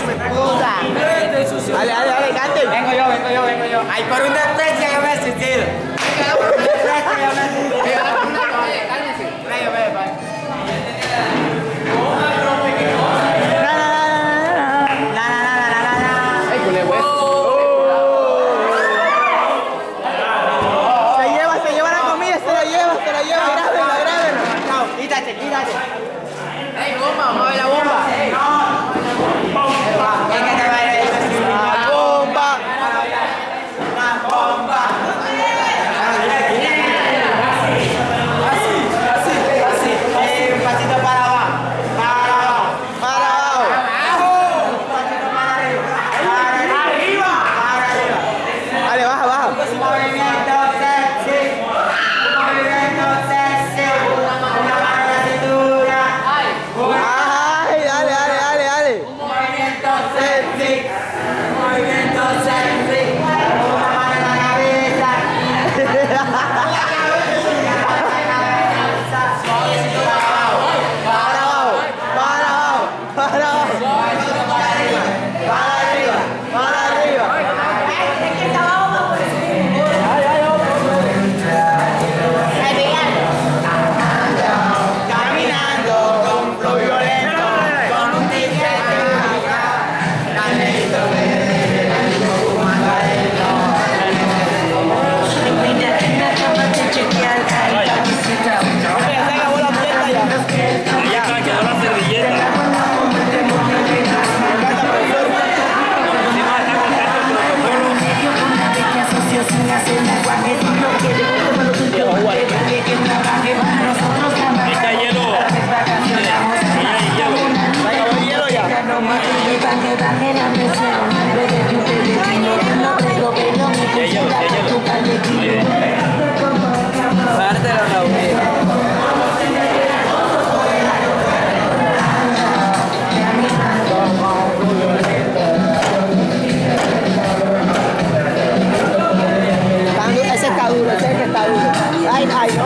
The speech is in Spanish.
puta. Dale, dale, dale, cante. Vengo yo, vengo yo, vengo yo. Ay, por una especie yo me he sentido. Por una Se lleva, se lleva la comida, se la lleva, se la lleva. Quítate, quítate. Ey, bomba, mueve la bomba. va. Ay, ay, no.